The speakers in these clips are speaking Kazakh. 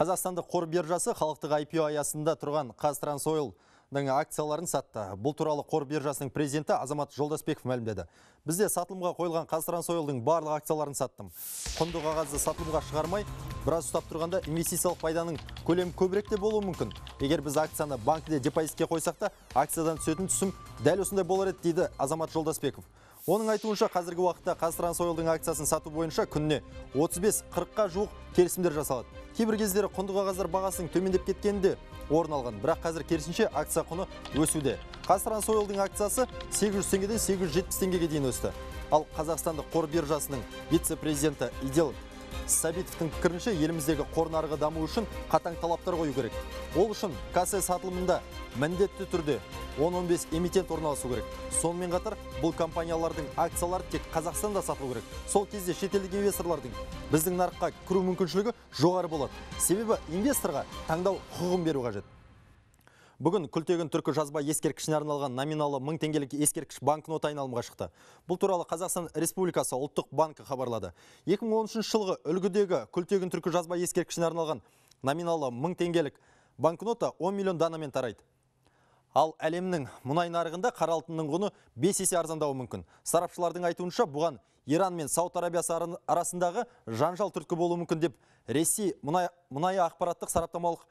Қазақстандық қор биржасы халықтық IPO аясында тұрған Қазтрансойлдың акцияларын сатты. Бұл туралы қор биржасының президенті Азамат Жолдасбеков мәлімдеді. Бізде сатылымға қойылған Қазтрансойлдың барлық акцияларын саттым. Құнды қағазды сатылымға шығармай, біраз ұстап тұрғанда инвестициялық пайданың көлемі көбірек те болуы мүмкін. Егер біз акцияны банкіде депозитке қойсақ та, акциядан түсетін түсім дәл осындай болар еді дейді Азамат Жолдасбеков. Оның айтуынша қазіргі уақытта Қазтрансойлдың акциясын сату бойынша күніне 35-40-қа жуық келісімдер жасалады. Кейбір кездері құнды қағаздар бағасының төмендеп кеткенде орын алған, бірақ қазір керісінше акция құны өсуде. Қазтрансойлдың акциясы 800 теңгеден 870 теңгеге дейін өсті. Ал Қазақстандық қор биржасының вице-президенті Идел Сабитовтың пікірінше еліміздегі қор нарығы даму үшін қатаң талаптар қою керек. Ол үшін кассе сатылымында міндетті түрде 10-15 эмитент орналасу керек. Сонымен қатар бұл компаниялардың акциялары тек Қазақстанда сатылу керек. Сол кезде шетелдік инвесторлардың біздің нарыққа кіру мүмкіншілігі жоғары болады. Себебі инвесторға таңдау құқығын беру қажет. Бүгін күлтегін түркі жазба ескерткішіне арналған номиналы 1000 теңгелік ескерткіш банкнота айналымға шықты. Бұл туралы Қазақстан Республикасы ұлттық банкі хабарлады. 2013 жылғы үлгідегі күлтегін түркі жазба ескерткішіне арналған номиналы 1000 теңгелік банкнота 10 миллион данамен тарайды. Ал әлемнің мұнай нарығында қара алтынның құны 5 есе арзандауы мүмкін. Сарапшылардың айтуынша бұған Иран мен Сауд Арабиясы арасындағы жанжал түрткі болуы мүмкін деп Ресей мұнай, мұнай ақпараттық сараптамалық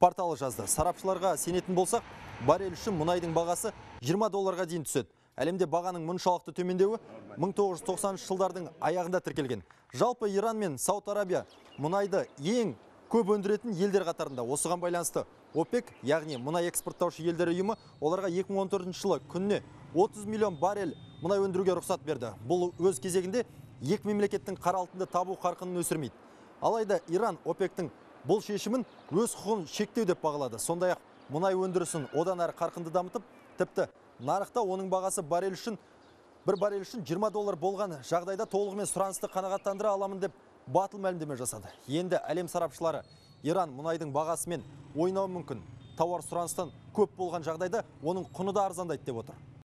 порталы жазды. Сарапшыларға сенетін болсақ, баррель үшін мұнайдың бағасы 20 долларға дейін түседі. Әлемде бағаның мұншалықты төмендеуі 1990 жылдардың аяғында тіркелген. Жалпы Иран мен Сауд Арабия мұнайды ең көп өндіретін елдер қатарында. Осыған байланысты ОПЕК, яғни мұнай экспорттаушы елдер ұйымы, оларға 2014 жылы күніне 30 миллион баррель мұнай өндіруге рұқсат берді. Бұл өз кезегінде екі мемлекеттің қара табу қарқынын өсірмейді. Алайда Иран ОПЕКтің бұл шешімін өз құқын шектеу деп бағалады. Сондай ақ мұнай өндірісін одан әрі қарқынды дамытып, тіпті нарықта оның бағасы баррель үшін бір баррель үшін 20 доллар болған жағдайда толығымен сұранысты қанағаттандыра аламын деп батыл мәлімдеме жасады. Енді әлем сарапшылары Иран мұнайдың бағасымен ойнауы мүмкін. Тауар сұраныстан көп болған жағдайда оның құны да арзандайды деп отыр.